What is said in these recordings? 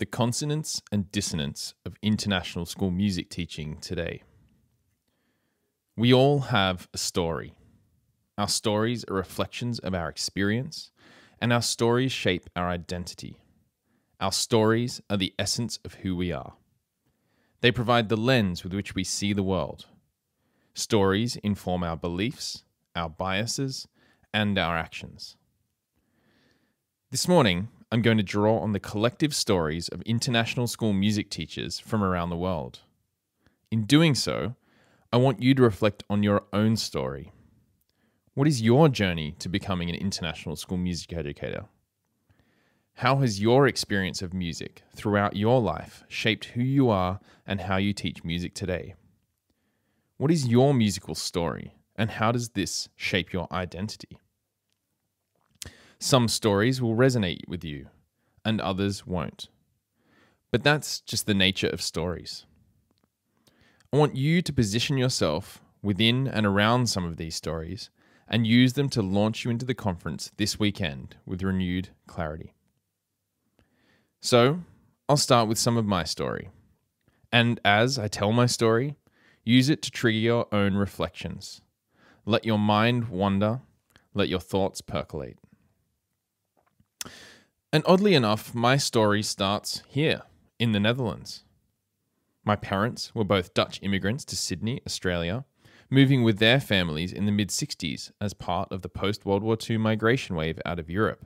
the consonance and dissonance of international school music teaching today. We all have a story. Our stories are reflections of our experience, and our stories shape our identity. Our stories are the essence of who we are. They provide the lens with which we see the world. Stories inform our beliefs, our biases, and our actions. This morning, I'm going to draw on the collective stories of international school music teachers from around the world. In doing so, I want you to reflect on your own story. What is your journey to becoming an international school music educator? How has your experience of music throughout your life shaped who you are and how you teach music today? What is your musical story, and how does this shape your identity? Some stories will resonate with you, and others won't. But that's just the nature of stories. I want you to position yourself within and around some of these stories and use them to launch you into the conference this weekend with renewed clarity. So, I'll start with some of my story. And as I tell my story, use it to trigger your own reflections. Let your mind wander, let your thoughts percolate. And oddly enough, my story starts here in the Netherlands. My parents were both Dutch immigrants to Sydney, Australia, moving with their families in the mid 60s as part of the post World War II migration wave out of Europe.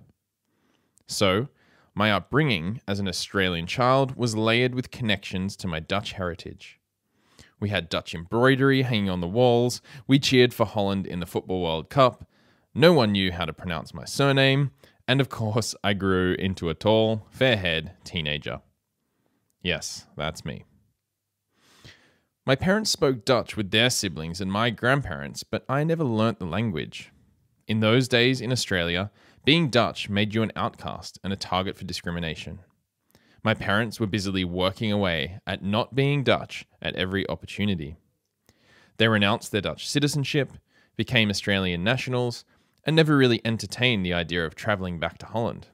So, my upbringing as an Australian child was layered with connections to my Dutch heritage. We had Dutch embroidery hanging on the walls, we cheered for Holland in the Football World Cup, no one knew how to pronounce my surname, and of course, I grew into a tall, fair haired teenager. Yes, that's me. My parents spoke Dutch with their siblings and my grandparents, but I never learnt the language. In those days in Australia, being Dutch made you an outcast and a target for discrimination. My parents were busily working away at not being Dutch at every opportunity. They renounced their Dutch citizenship, became Australian nationals, and never really entertained the idea of travelling back to Holland.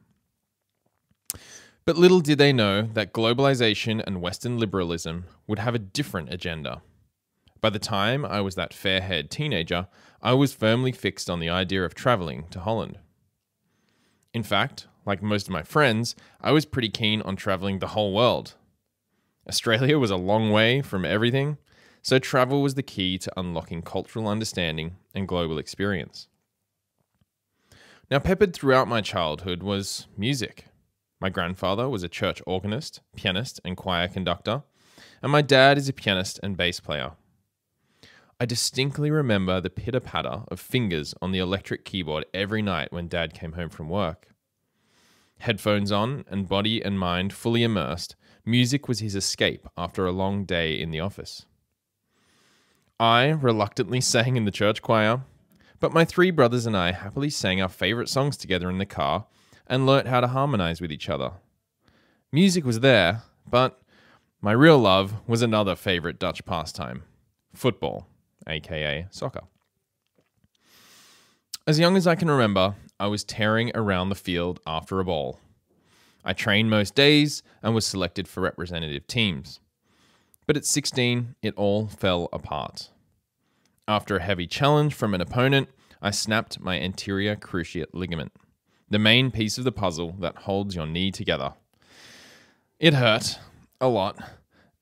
But little did they know that globalization and Western liberalism would have a different agenda. By the time I was that fair haired teenager, I was firmly fixed on the idea of travelling to Holland. In fact, like most of my friends, I was pretty keen on travelling the whole world. Australia was a long way from everything, so travel was the key to unlocking cultural understanding and global experience. Now, peppered throughout my childhood was music. My grandfather was a church organist, pianist, and choir conductor, and my dad is a pianist and bass player. I distinctly remember the pitter patter of fingers on the electric keyboard every night when dad came home from work. Headphones on and body and mind fully immersed, music was his escape after a long day in the office. I reluctantly sang in the church choir, but my three brothers and I happily sang our favourite songs together in the car and learnt how to harmonise with each other. Music was there, but my real love was another favourite Dutch pastime football, aka soccer. As young as I can remember, I was tearing around the field after a ball. I trained most days and was selected for representative teams. But at 16, it all fell apart. After a heavy challenge from an opponent, I snapped my anterior cruciate ligament, the main piece of the puzzle that holds your knee together. It hurt a lot,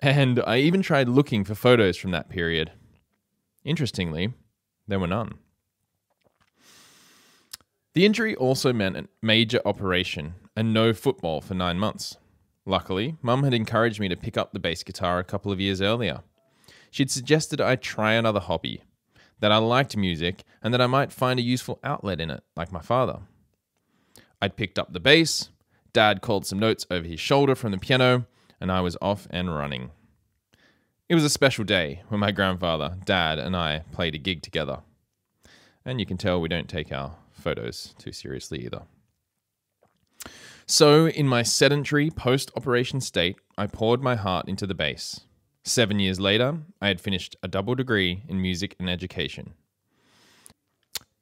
and I even tried looking for photos from that period. Interestingly, there were none. The injury also meant a major operation and no football for nine months. Luckily, Mum had encouraged me to pick up the bass guitar a couple of years earlier. She'd suggested I try another hobby, that I liked music, and that I might find a useful outlet in it, like my father. I'd picked up the bass, Dad called some notes over his shoulder from the piano, and I was off and running. It was a special day when my grandfather, Dad, and I played a gig together. And you can tell we don't take our photos too seriously either. So, in my sedentary post operation state, I poured my heart into the bass. Seven years later, I had finished a double degree in music and education.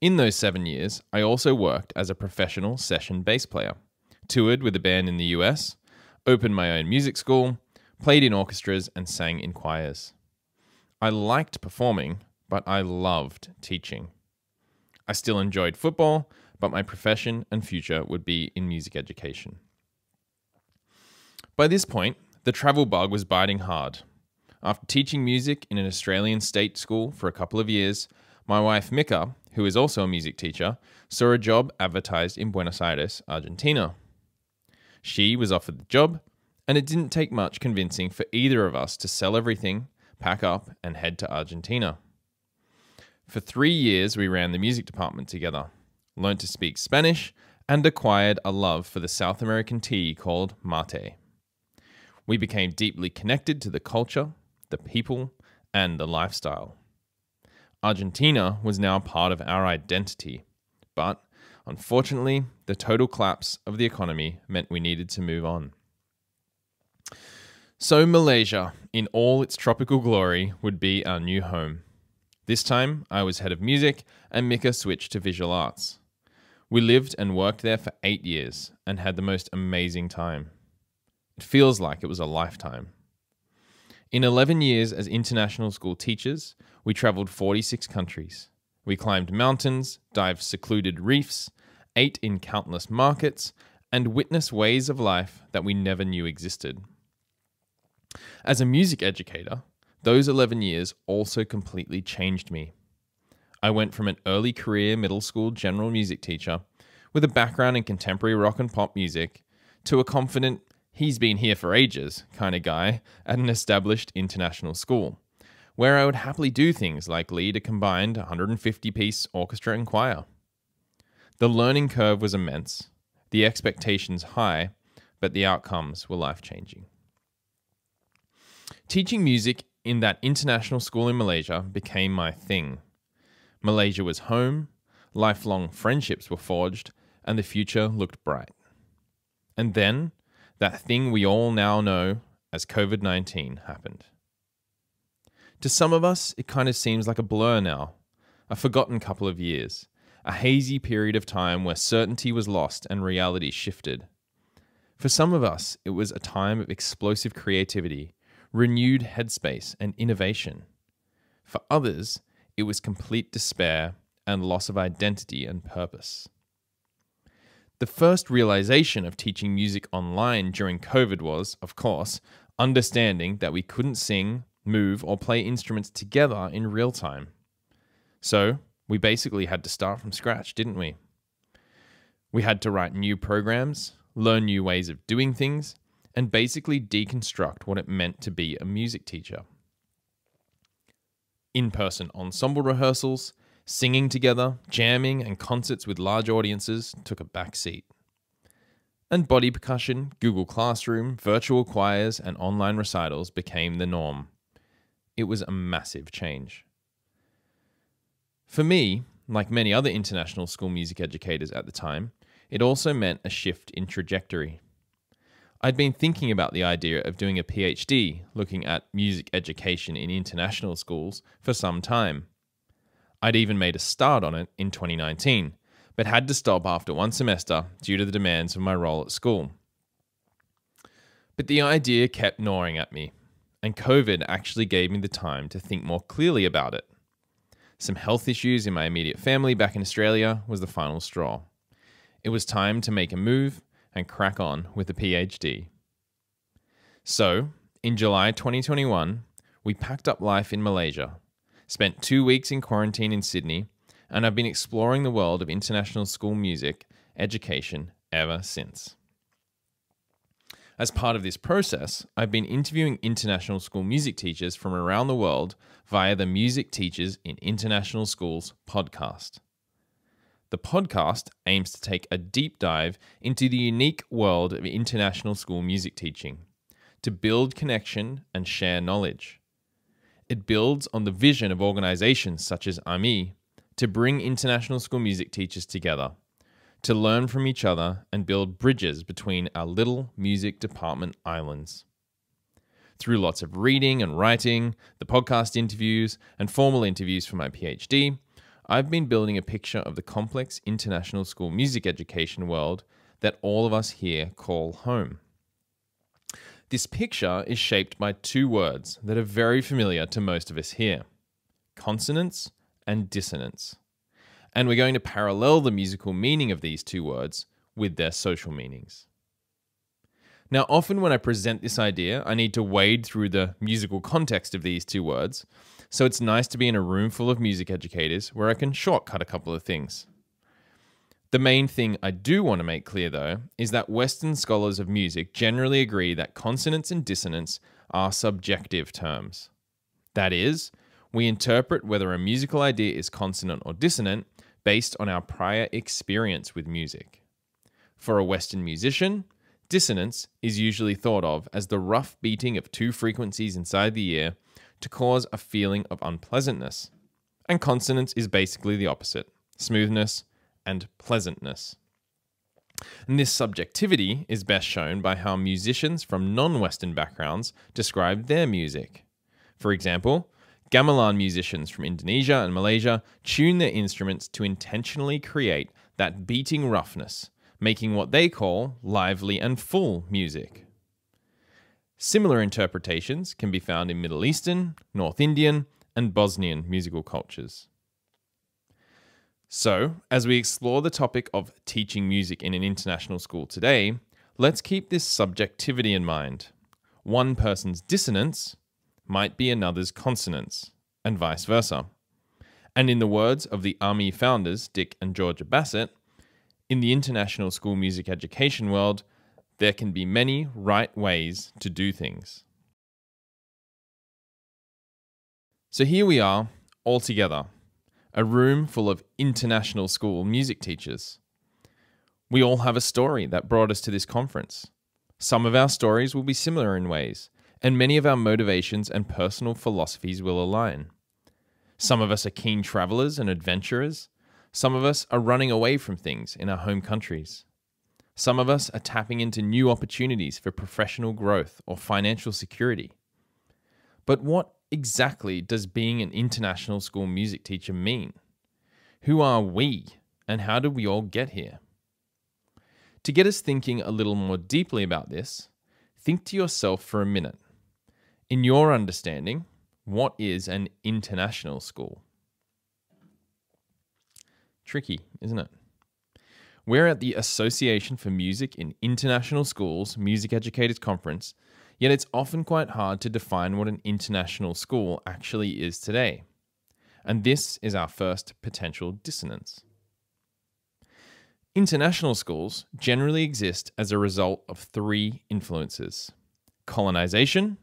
In those seven years, I also worked as a professional session bass player, toured with a band in the US, opened my own music school, played in orchestras, and sang in choirs. I liked performing, but I loved teaching. I still enjoyed football, but my profession and future would be in music education. By this point, the travel bug was biting hard. After teaching music in an Australian state school for a couple of years, my wife Mika, who is also a music teacher, saw a job advertised in Buenos Aires, Argentina. She was offered the job, and it didn't take much convincing for either of us to sell everything, pack up, and head to Argentina. For three years, we ran the music department together, learned to speak Spanish, and acquired a love for the South American tea called mate. We became deeply connected to the culture, the people, and the lifestyle. Argentina was now part of our identity, but unfortunately, the total collapse of the economy meant we needed to move on. So, Malaysia, in all its tropical glory, would be our new home. This time, I was head of music, and Mika switched to visual arts. We lived and worked there for eight years and had the most amazing time. It feels like it was a lifetime. In 11 years as international school teachers, we traveled 46 countries. We climbed mountains, dived secluded reefs, ate in countless markets, and witnessed ways of life that we never knew existed. As a music educator, those 11 years also completely changed me. I went from an early career middle school general music teacher with a background in contemporary rock and pop music to a confident, he's been here for ages kind of guy at an established international school, where I would happily do things like lead a combined 150 piece orchestra and choir. The learning curve was immense, the expectations high, but the outcomes were life changing. Teaching music in that international school in Malaysia became my thing. Malaysia was home, lifelong friendships were forged, and the future looked bright. And then, that thing we all now know as COVID 19 happened. To some of us, it kind of seems like a blur now, a forgotten couple of years, a hazy period of time where certainty was lost and reality shifted. For some of us, it was a time of explosive creativity renewed headspace and innovation. For others, it was complete despair and loss of identity and purpose. The first realization of teaching music online during COVID was, of course, understanding that we couldn't sing, move, or play instruments together in real time. So, we basically had to start from scratch, didn't we? We had to write new programs, learn new ways of doing things, and basically deconstruct what it meant to be a music teacher. In person ensemble rehearsals, singing together, jamming, and concerts with large audiences took a back seat. And body percussion, Google Classroom, virtual choirs, and online recitals became the norm. It was a massive change. For me, like many other international school music educators at the time, it also meant a shift in trajectory. I'd been thinking about the idea of doing a PhD looking at music education in international schools for some time. I'd even made a start on it in 2019, but had to stop after one semester due to the demands of my role at school. But the idea kept gnawing at me, and COVID actually gave me the time to think more clearly about it. Some health issues in my immediate family back in Australia was the final straw. It was time to make a move and crack on with a PhD. So, in July 2021, we packed up life in Malaysia, spent two weeks in quarantine in Sydney, and I've been exploring the world of international school music education ever since. As part of this process, I've been interviewing international school music teachers from around the world via the Music Teachers in International Schools podcast. The podcast aims to take a deep dive into the unique world of international school music teaching, to build connection and share knowledge. It builds on the vision of organizations such as AMI to bring international school music teachers together, to learn from each other and build bridges between our little music department islands. Through lots of reading and writing, the podcast interviews, and formal interviews for my PhD, I've been building a picture of the complex international school music education world that all of us here call home. This picture is shaped by two words that are very familiar to most of us here consonance and dissonance. And we're going to parallel the musical meaning of these two words with their social meanings. Now, often when I present this idea, I need to wade through the musical context of these two words, so it's nice to be in a room full of music educators where I can shortcut a couple of things. The main thing I do want to make clear, though, is that Western scholars of music generally agree that consonance and dissonance are subjective terms. That is, we interpret whether a musical idea is consonant or dissonant based on our prior experience with music. For a Western musician, dissonance is usually thought of as the rough beating of two frequencies inside the ear to cause a feeling of unpleasantness. And consonance is basically the opposite smoothness and pleasantness. And this subjectivity is best shown by how musicians from non Western backgrounds describe their music. For example, gamelan musicians from Indonesia and Malaysia tune their instruments to intentionally create that beating roughness, making what they call lively and full music. Similar interpretations can be found in Middle Eastern, North Indian, and Bosnian musical cultures. So, as we explore the topic of teaching music in an international school today, let's keep this subjectivity in mind. One person's dissonance might be another's consonance, and vice versa. And in the words of the AMIS founders, Dick and Georgia Bassett, in the international school music education world, there can be many right ways to do things. So here we are, all together, a room full of international school music teachers. We all have a story that brought us to this conference. Some of our stories will be similar in ways, and many of our motivations and personal philosophies will align. Some of us are keen travelers and adventurers. Some of us are running away from things in our home countries. Some of us are tapping into new opportunities for professional growth or financial security. But what exactly does being an international school music teacher mean? Who are we, and how did we all get here? To get us thinking a little more deeply about this, think to yourself for a minute. In your understanding, what is an international school? Tricky, isn't it? We're at the Association for Music in International Schools Music Educators Conference, yet it's often quite hard to define what an international school actually is today. And this is our first potential dissonance. International schools generally exist as a result of three influences colonization,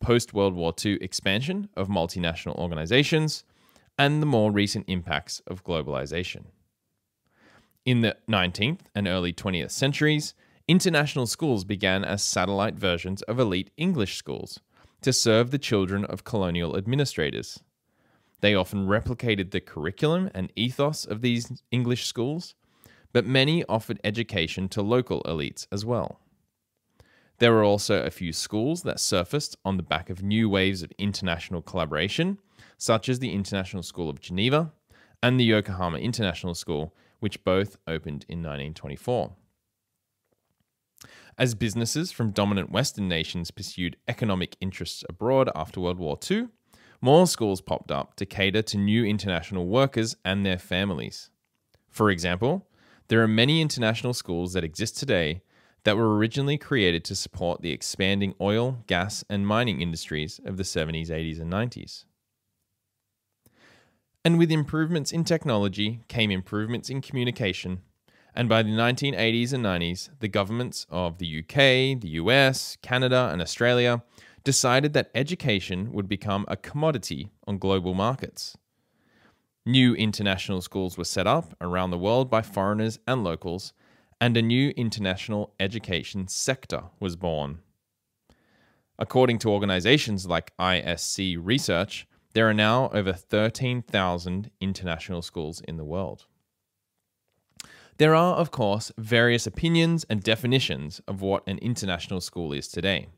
post World War II expansion of multinational organizations, and the more recent impacts of globalization. In the 19th and early 20th centuries, international schools began as satellite versions of elite English schools to serve the children of colonial administrators. They often replicated the curriculum and ethos of these English schools, but many offered education to local elites as well. There were also a few schools that surfaced on the back of new waves of international collaboration, such as the International School of Geneva and the Yokohama International School, which both opened in 1924. As businesses from dominant Western nations pursued economic interests abroad after World War II, more schools popped up to cater to new international workers and their families. For example, there are many international schools that exist today that were originally created to support the expanding oil, gas, and mining industries of the 70s, 80s, and 90s. And with improvements in technology came improvements in communication. And by the 1980s and 90s, the governments of the UK, the US, Canada, and Australia decided that education would become a commodity on global markets. New international schools were set up around the world by foreigners and locals, and a new international education sector was born. According to organizations like ISC Research, there are now over 13,000 international schools in the world. There are, of course, various opinions and definitions of what an international school is today.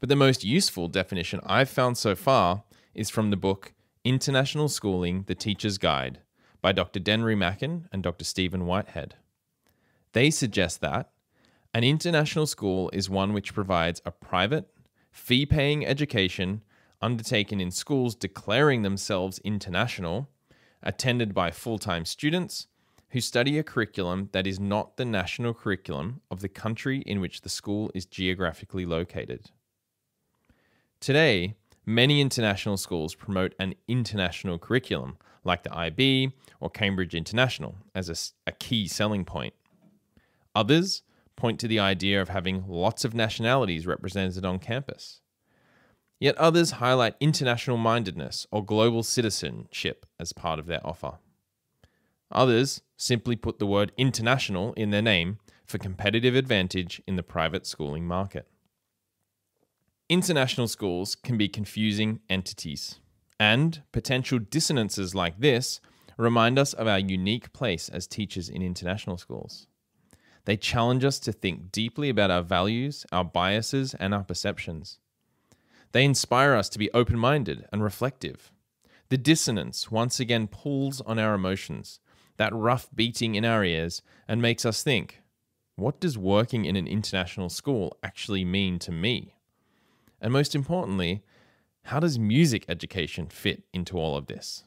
But the most useful definition I've found so far is from the book International Schooling The Teacher's Guide by Dr. Denry Machin and Dr. Stephen Whitehead. They suggest that An international school is one which provides a private, fee paying education undertaken in schools declaring themselves international, attended by full time students who study a curriculum that is not the national curriculum of the country in which the school is geographically located. Today, many international schools promote an international curriculum, like the IB or Cambridge International, as a, a key selling point. Others point to the idea of having lots of nationalities represented on campus. Yet others highlight international mindedness or global citizenship as part of their offer. Others simply put the word international in their name for competitive advantage in the private schooling market. International schools can be confusing entities, and potential dissonances like this remind us of our unique place as teachers in international schools. They challenge us to think deeply about our values, our biases, and our perceptions. They inspire us to be open minded and reflective. The dissonance once again pulls on our emotions, that rough beating in our ears, and makes us think what does working in an international school actually mean to me? And most importantly, how does music education fit into all of this?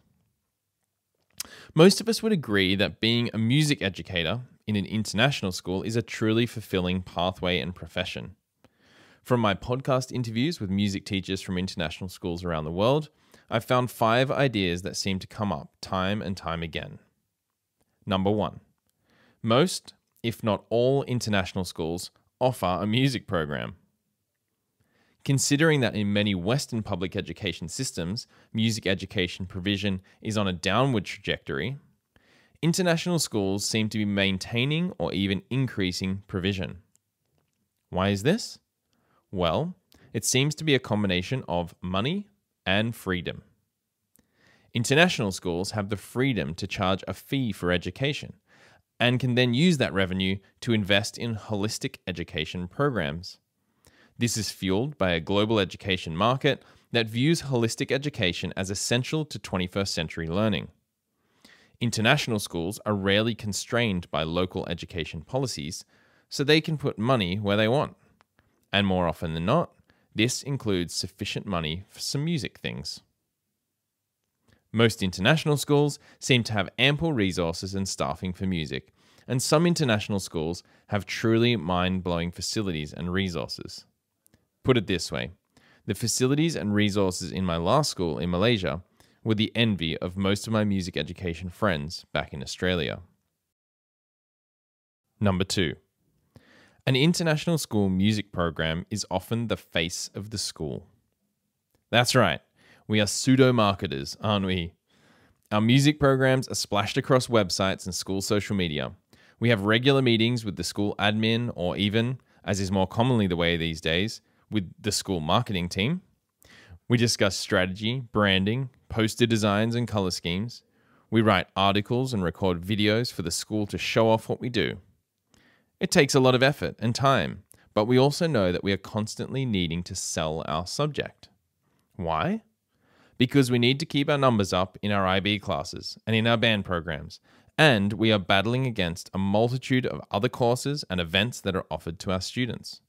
Most of us would agree that being a music educator in an international school is a truly fulfilling pathway and profession. From my podcast interviews with music teachers from international schools around the world, I've found five ideas that seem to come up time and time again. Number one, most, if not all, international schools offer a music program. Considering that in many Western public education systems, music education provision is on a downward trajectory, international schools seem to be maintaining or even increasing provision. Why is this? Well, it seems to be a combination of money and freedom. International schools have the freedom to charge a fee for education and can then use that revenue to invest in holistic education programs. This is fueled by a global education market that views holistic education as essential to 21st century learning. International schools are rarely constrained by local education policies, so they can put money where they want. And more often than not, this includes sufficient money for some music things. Most international schools seem to have ample resources and staffing for music, and some international schools have truly mind blowing facilities and resources. Put it this way the facilities and resources in my last school in Malaysia were the envy of most of my music education friends back in Australia. Number two, an international school music program is often the face of the school. That's right, we are pseudo marketers, aren't we? Our music programs are splashed across websites and school social media. We have regular meetings with the school admin, or even, as is more commonly the way these days, with the school marketing team. We discuss strategy, branding, poster designs, and color schemes. We write articles and record videos for the school to show off what we do. It takes a lot of effort and time, but we also know that we are constantly needing to sell our subject. Why? Because we need to keep our numbers up in our IB classes and in our band programs, and we are battling against a multitude of other courses and events that are offered to our students.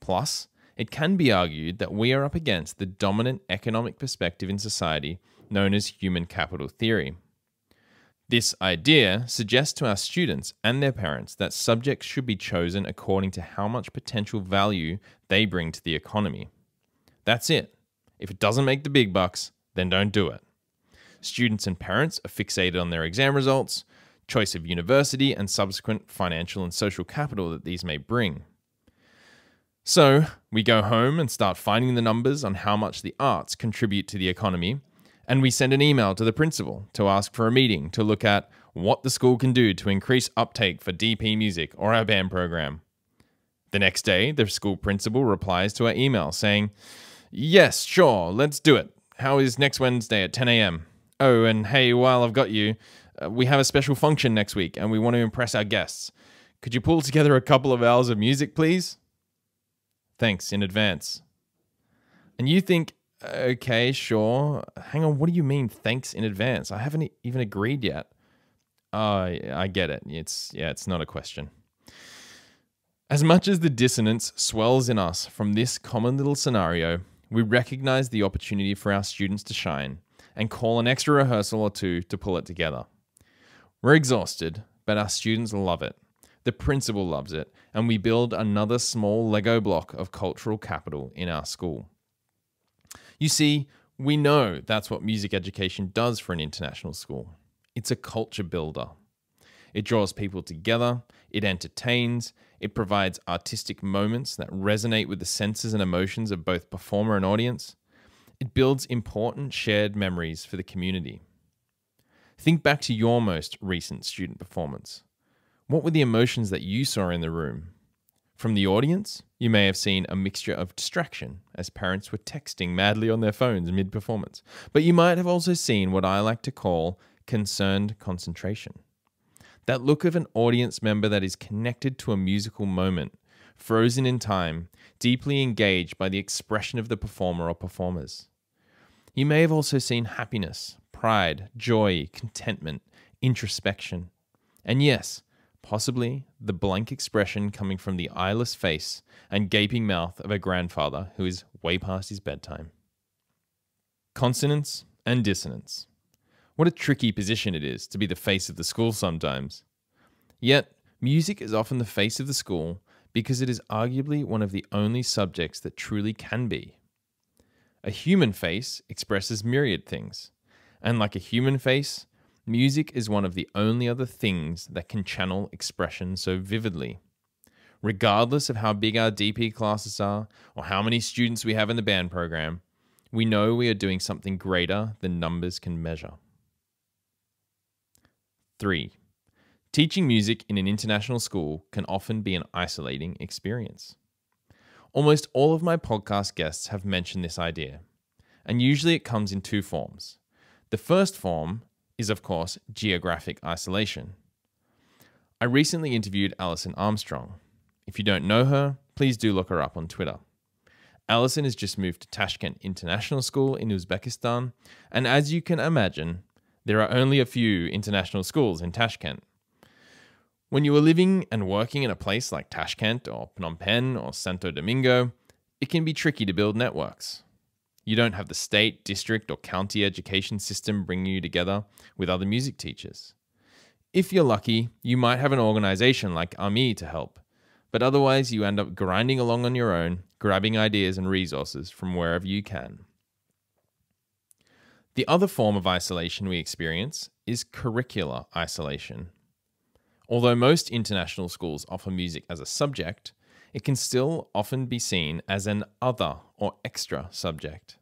Plus, it can be argued that we are up against the dominant economic perspective in society known as human capital theory. This idea suggests to our students and their parents that subjects should be chosen according to how much potential value they bring to the economy. That's it. If it doesn't make the big bucks, then don't do it. Students and parents are fixated on their exam results, choice of university, and subsequent financial and social capital that these may bring. So we go home and start finding the numbers on how much the arts contribute to the economy, and we send an email to the principal to ask for a meeting to look at what the school can do to increase uptake for DP music or our band program. The next day, the school principal replies to our email saying, Yes, sure, let's do it. How is next Wednesday at 10 a.m.? Oh, and hey, while I've got you, uh, we have a special function next week and we want to impress our guests. Could you pull together a couple of hours of music, please? Thanks in advance. And you think, okay, sure. Hang on, what do you mean thanks in advance? I haven't even agreed yet. Oh, I get it. It's yeah, it's not a question. As much as the dissonance swells in us from this common little scenario, we recognize the opportunity for our students to shine and call an extra rehearsal or two to pull it together. We're exhausted, but our students love it. The principal loves it, and we build another small Lego block of cultural capital in our school. You see, we know that's what music education does for an international school. It's a culture builder. It draws people together, it entertains, it provides artistic moments that resonate with the senses and emotions of both performer and audience. It builds important shared memories for the community. Think back to your most recent student performance. What were the emotions that you saw in the room? From the audience, you may have seen a mixture of distraction as parents were texting madly on their phones mid performance, but you might have also seen what I like to call concerned concentration. That look of an audience member that is connected to a musical moment, frozen in time, deeply engaged by the expression of the performer or performers. You may have also seen happiness, pride, joy, contentment, introspection. And yes, possibly the blank expression coming from the eyeless face and gaping mouth of a grandfather who is way past his bedtime. Consonance and dissonance. What a tricky position it is to be the face of the school sometimes. Yet, music is often the face of the school because it is arguably one of the only subjects that truly can be. A human face expresses myriad things, and like a human face, Music is one of the only other things that can channel expression so vividly. Regardless of how big our DP classes are or how many students we have in the band program, we know we are doing something greater than numbers can measure. 3. Teaching music in an international school can often be an isolating experience. Almost all of my podcast guests have mentioned this idea, and usually it comes in two forms. The first form is, of course, geographic isolation. I recently interviewed Alison Armstrong. If you don't know her, please do look her up on Twitter. Alison has just moved to Tashkent International School in Uzbekistan, and as you can imagine, there are only a few international schools in Tashkent. When you are living and working in a place like Tashkent or Phnom Penh or Santo Domingo, it can be tricky to build networks. You don't have the state, district, or county education system bringing you together with other music teachers. If you're lucky, you might have an organization like AMI to help, but otherwise you end up grinding along on your own, grabbing ideas and resources from wherever you can. The other form of isolation we experience is curricular isolation. Although most international schools offer music as a subject, it can still often be seen as an other or extra subject.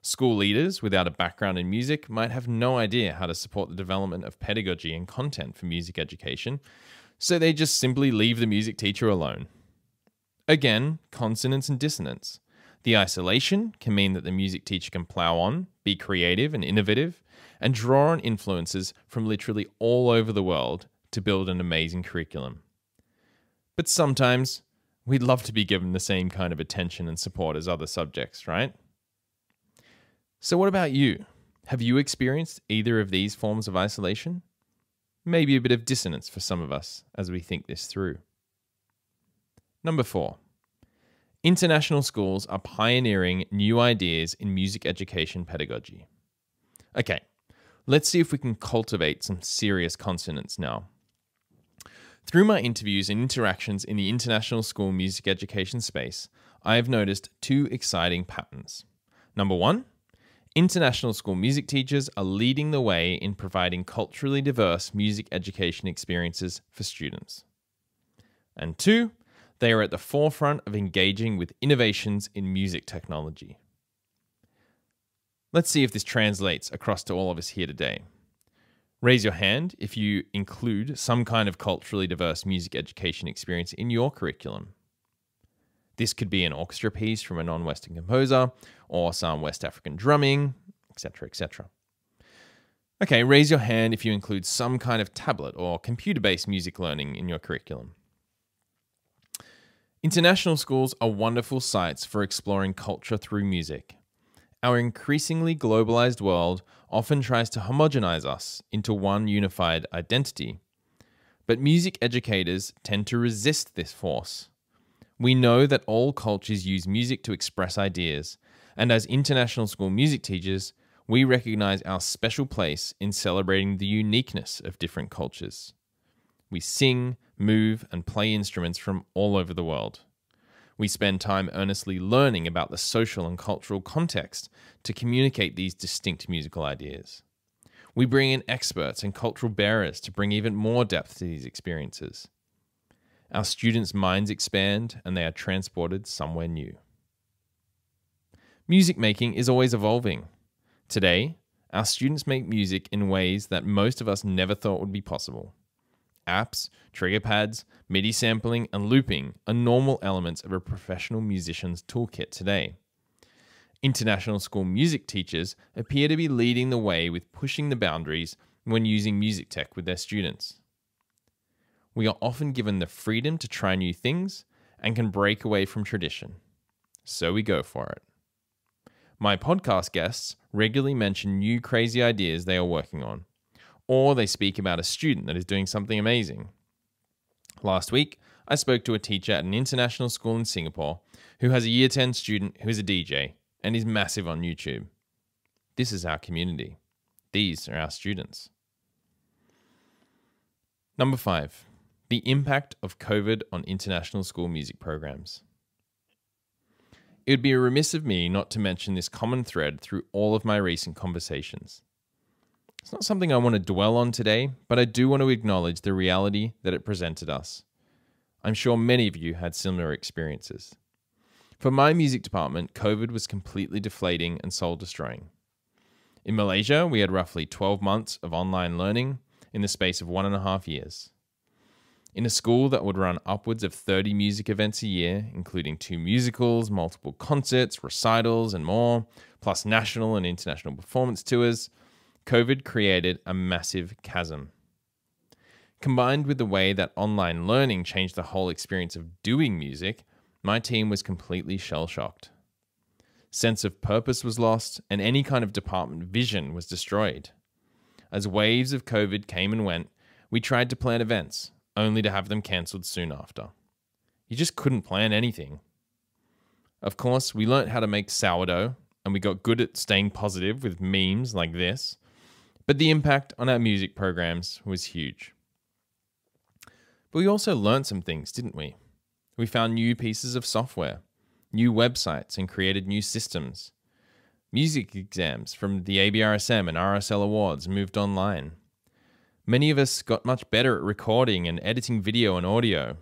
School leaders without a background in music might have no idea how to support the development of pedagogy and content for music education, so they just simply leave the music teacher alone. Again, consonance and dissonance. The isolation can mean that the music teacher can plow on, be creative and innovative, and draw on influences from literally all over the world to build an amazing curriculum. But sometimes We'd love to be given the same kind of attention and support as other subjects, right? So, what about you? Have you experienced either of these forms of isolation? Maybe a bit of dissonance for some of us as we think this through. Number four, international schools are pioneering new ideas in music education pedagogy. Okay, let's see if we can cultivate some serious consonance now. Through my interviews and interactions in the international school music education space, I have noticed two exciting patterns. Number one, international school music teachers are leading the way in providing culturally diverse music education experiences for students. And two, they are at the forefront of engaging with innovations in music technology. Let's see if this translates across to all of us here today. Raise your hand if you include some kind of culturally diverse music education experience in your curriculum. This could be an orchestra piece from a non Western composer, or some West African drumming, etc., etc. Okay, raise your hand if you include some kind of tablet or computer based music learning in your curriculum. International schools are wonderful sites for exploring culture through music. Our increasingly globalized world often tries to homogenize us into one unified identity. But music educators tend to resist this force We know that all cultures use music to express ideas, and as international school music teachers, we recognize our special place in celebrating the uniqueness of different cultures. We sing, move, and play instruments from all over the world. We spend time earnestly learning about the social and cultural context to communicate these distinct musical ideas. We bring in experts and cultural bearers to bring even more depth to these experiences. Our students' minds expand and they are transported somewhere new. Music making is always evolving. Today, our students make music in ways that most of us never thought would be possible. Apps, trigger pads, MIDI sampling, and looping are normal elements of a professional musician's toolkit today. International school music teachers appear to be leading the way with pushing the boundaries when using music tech with their students. We are often given the freedom to try new things and can break away from tradition. So we go for it. My podcast guests regularly mention new crazy ideas they are working on, or they speak about a student that is doing something amazing. Last week, I spoke to a teacher at an international school in Singapore who has a year 10 student who is a DJ and is massive on YouTube. This is our community. These are our students. Number five, the impact of COVID on international school music programs. It would be remiss of me not to mention this common thread through all of my recent conversations. It's not something I want to dwell on today, but I do want to acknowledge the reality that it presented us. I'm sure many of you had similar experiences. For my music department, COVID was completely deflating and soul destroying. In Malaysia, we had roughly 12 months of online learning in the space of one and a half years. In a school that would run upwards of 30 music events a year, including two musicals, multiple concerts, recitals, and more, plus national and international performance tours, COVID created a massive chasm. Combined with the way that online learning changed the whole experience of doing music, my team was completely shell shocked. Sense of purpose was lost, and any kind of department vision was destroyed. As waves of COVID came and went, we tried to plan events, only to have them cancelled soon after. You just couldn't plan anything. Of course, we learnt how to make sourdough, and we got good at staying positive with memes like this, but the impact on our music programs was huge. But we also learned some things, didn't we? We found new pieces of software, new websites, and created new systems. Music exams from the ABRSM and RSL Awards moved online. Many of us got much better at recording and editing video and audio.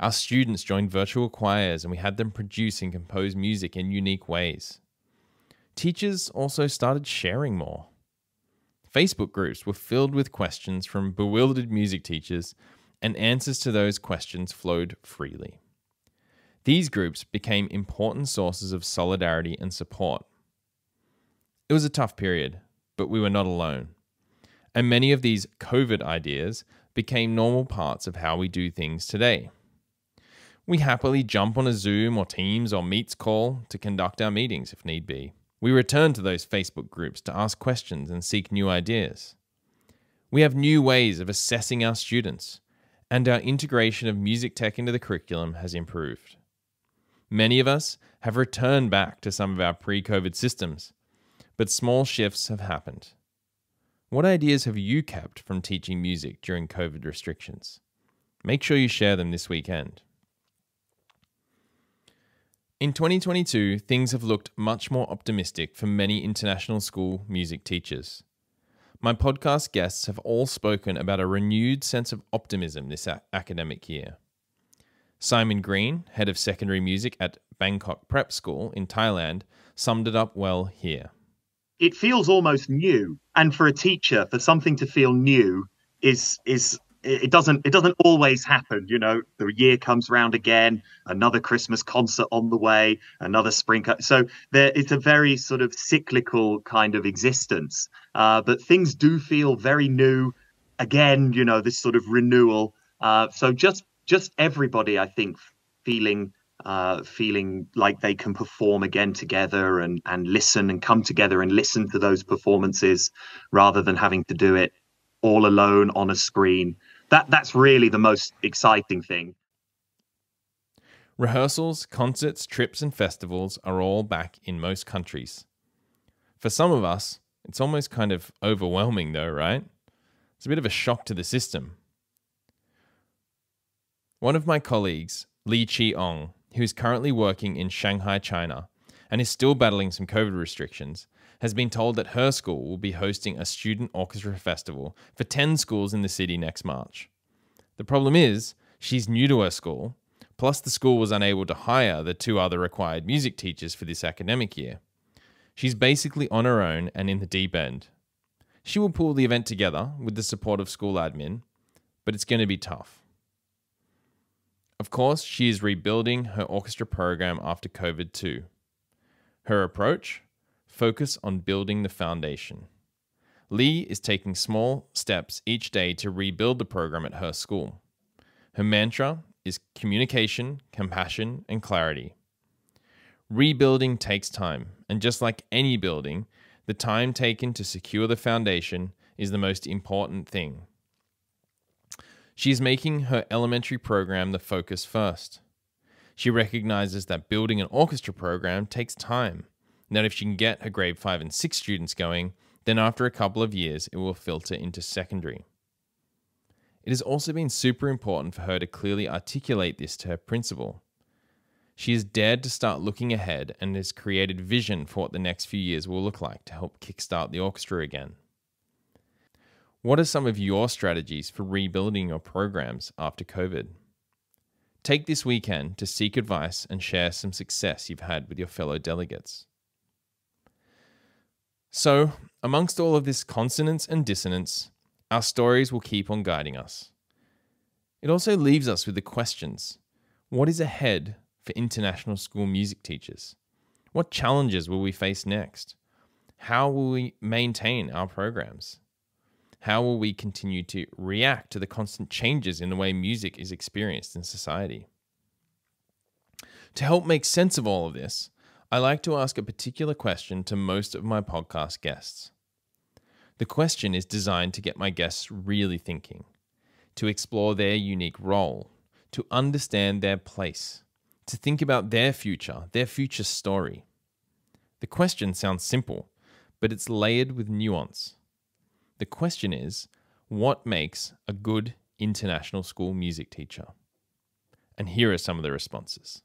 Our students joined virtual choirs and we had them produce and compose music in unique ways. Teachers also started sharing more. Facebook groups were filled with questions from bewildered music teachers and answers to those questions flowed freely. These groups became important sources of solidarity and support. It was a tough period, but we were not alone. And many of these COVID ideas became normal parts of how we do things today. We happily jump on a Zoom or Teams or Meets call to conduct our meetings if need be. We return to those Facebook groups to ask questions and seek new ideas. We have new ways of assessing our students, and our integration of music tech into the curriculum has improved. Many of us have returned back to some of our pre COVID systems, but small shifts have happened. What ideas have you kept from teaching music during COVID restrictions? Make sure you share them this weekend. In 2022, things have looked much more optimistic for many international school music teachers. My podcast guests have all spoken about a renewed sense of optimism this academic year. Simon Green, head of secondary music at Bangkok Prep School in Thailand, summed it up well here. It feels almost new, and for a teacher, for something to feel new is is it doesn't it doesn't always happen you know? The year comes round again another christmas concert on the way another spring co- so there it's a very sort of cyclical kind of existence. Uh, but things do feel very new again you know this sort of renewal. Uh, so just just everybody i think feeling uh, feeling like they can perform again together and and listen and come together and listen to those performances rather than having to do it all alone on a screen. That that's really the most exciting thing. Rehearsals, concerts, trips, and festivals are all back in most countries. For some of us, it's almost kind of overwhelming, though, right? It's a bit of a shock to the system. One of my colleagues, Li Chi Ong, who is currently working in Shanghai, China, and is still battling some COVID restrictions, has been told that her school will be hosting a student orchestra festival for 10 schools in the city next March. The problem is, she's new to her school, plus, the school was unable to hire the two other required music teachers for this academic year. She's basically on her own and in the deep end. She will pull the event together with the support of school admin, but it's going to be tough. Of course, she is rebuilding her orchestra program after COVID too. Her approach? Focus on building the foundation. Lee is taking small steps each day to rebuild the program at her school. Her mantra is communication, compassion, and clarity. Rebuilding takes time, and just like any building, the time taken to secure the foundation is the most important thing. She is making her elementary program the focus first. She recognizes that building an orchestra program takes time, that if she can get her grade 5 and 6 students going, then after a couple of years it will filter into secondary. It has also been super important for her to clearly articulate this to her principal she has dared to start looking ahead and has created vision for what the next few years will look like to help kickstart the orchestra again. What are some of your strategies for rebuilding your programs after COVID? Take this weekend to seek advice and share some success you've had with your fellow delegates. So, amongst all of this consonance and dissonance, our stories will keep on guiding us. It also leaves us with the questions what is ahead for international school music teachers? What challenges will we face next? How will we maintain our programs? How will we continue to react to the constant changes in the way music is experienced in society? To help make sense of all of this, I like to ask a particular question to most of my podcast guests. The question is designed to get my guests really thinking, to explore their unique role, to understand their place, to think about their future, their future story. The question sounds simple, but it's layered with nuance. The question is what makes a good international school music teacher? And here are some of the responses.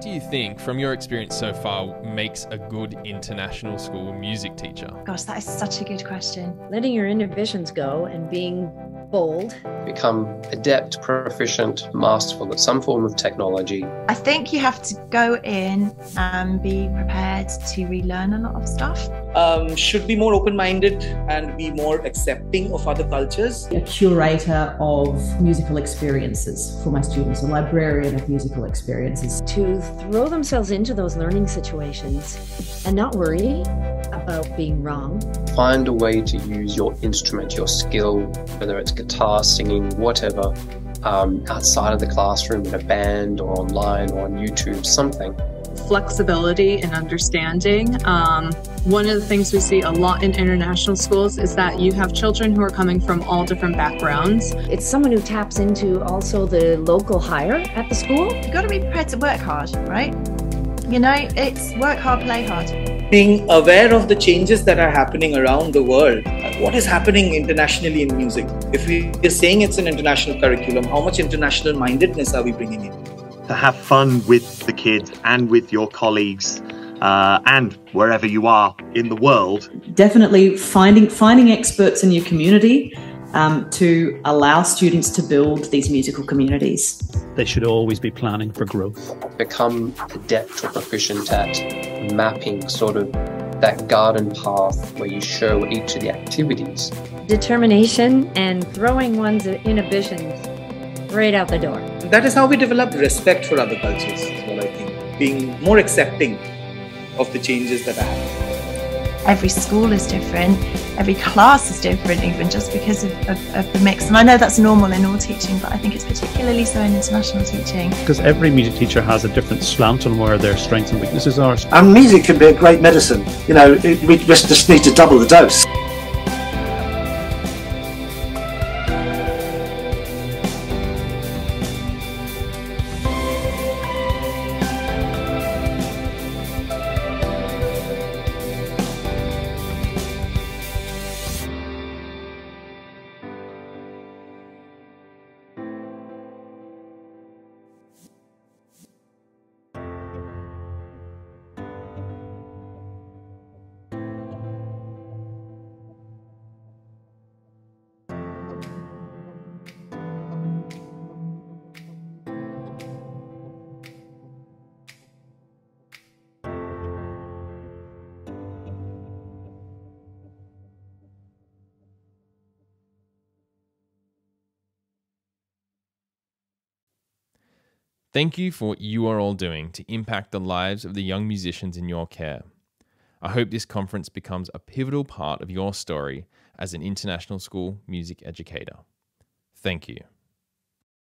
What do you think, from your experience so far, makes a good international school music teacher? Gosh, that is such a good question. Letting your inhibitions go and being bold. Become adept, proficient, masterful at some form of technology. I think you have to go in and be prepared to relearn a lot of stuff. Um, should be more open minded and be more accepting of other cultures. A curator of musical experiences for my students, a librarian of musical experiences. To throw themselves into those learning situations and not worry about being wrong. Find a way to use your instrument, your skill, whether it's guitar, singing, whatever, um, outside of the classroom in a band or online or on YouTube, something. Flexibility and understanding. Um, one of the things we see a lot in international schools is that you have children who are coming from all different backgrounds. It's someone who taps into also the local hire at the school. You've got to be prepared to work hard, right? You know, it's work hard, play hard being aware of the changes that are happening around the world. What is happening internationally in music? If we are saying it's an international curriculum, how much international mindedness are we bringing in? To have fun with the kids and with your colleagues. Uh, and wherever you are in the world, definitely finding finding experts in your community um, to allow students to build these musical communities. They should always be planning for growth. Become adept or proficient at mapping sort of that garden path where you show each of the activities. Determination and throwing one's inhibitions right out the door. That is how we develop respect for other cultures, is what I think. Being more accepting of the changes that are happening every school is different, every class is different, even just because of, of, of, the mix. And I know that's normal in all teaching, but I think it's particularly so in international teaching. Because every music teacher has a different slant on where their strengths and weaknesses are. And music can be a great medicine. You know, it, we just need to double the dose. Thank you for what you are all doing to impact the lives of the young musicians in your care. I hope this conference becomes a pivotal part of your story as an international school music educator. Thank you.